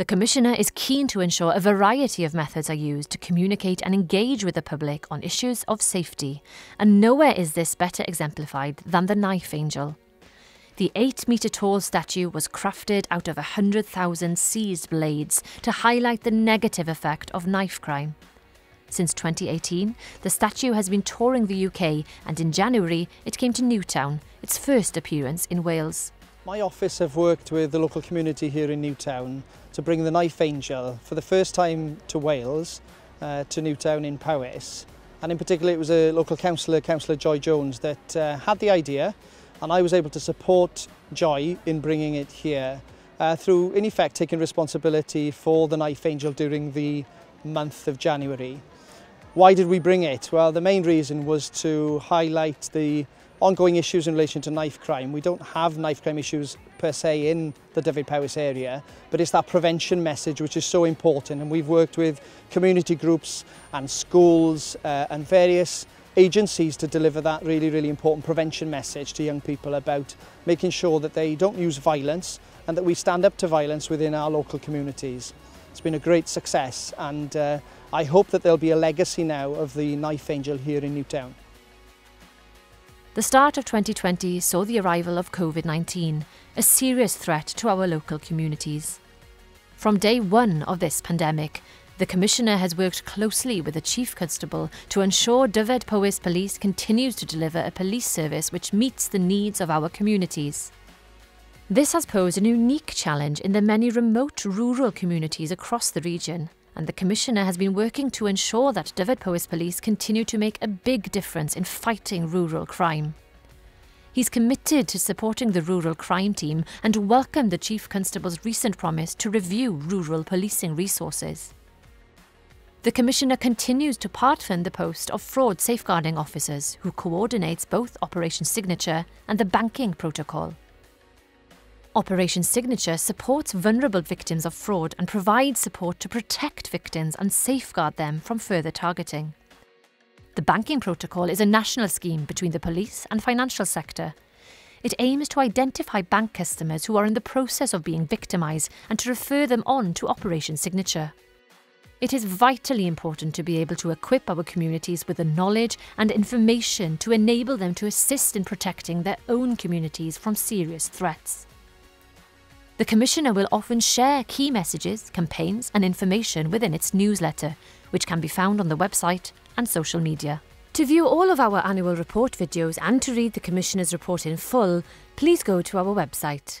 The Commissioner is keen to ensure a variety of methods are used to communicate and engage with the public on issues of safety, and nowhere is this better exemplified than the Knife Angel. The 8 metre tall statue was crafted out of 100,000 seized blades to highlight the negative effect of knife crime. Since 2018, the statue has been touring the UK, and in January it came to Newtown, its first appearance in Wales. My office have worked with the local community here in Newtown to bring the knife angel for the first time to Wales, uh, to Newtown in Powys. And in particular, it was a local councillor, Councillor Joy Jones, that uh, had the idea and I was able to support Joy in bringing it here uh, through, in effect, taking responsibility for the Knife Angel during the month of January. Why did we bring it? Well, the main reason was to highlight the ongoing issues in relation to knife crime. We don't have knife crime issues per se in the David Powys area, but it's that prevention message which is so important. And we've worked with community groups and schools uh, and various agencies to deliver that really, really important prevention message to young people about making sure that they don't use violence and that we stand up to violence within our local communities. It's been a great success and uh, I hope that there'll be a legacy now of the Knife Angel here in Newtown. The start of 2020 saw the arrival of COVID 19, a serious threat to our local communities. From day one of this pandemic, the Commissioner has worked closely with the Chief Constable to ensure Dyfed-Powys Police continues to deliver a police service which meets the needs of our communities. This has posed a unique challenge in the many remote rural communities across the region and the Commissioner has been working to ensure that Dyfed-Powys Police continue to make a big difference in fighting rural crime. He's committed to supporting the rural crime team and welcomed the Chief Constable's recent promise to review rural policing resources. The Commissioner continues to part fund the post of fraud safeguarding officers who coordinates both Operation Signature and the banking protocol. Operation Signature supports vulnerable victims of fraud and provides support to protect victims and safeguard them from further targeting. The banking protocol is a national scheme between the police and financial sector. It aims to identify bank customers who are in the process of being victimised and to refer them on to Operation Signature. It is vitally important to be able to equip our communities with the knowledge and information to enable them to assist in protecting their own communities from serious threats. The Commissioner will often share key messages, campaigns, and information within its newsletter, which can be found on the website and social media. To view all of our annual report videos and to read the Commissioner's report in full, please go to our website.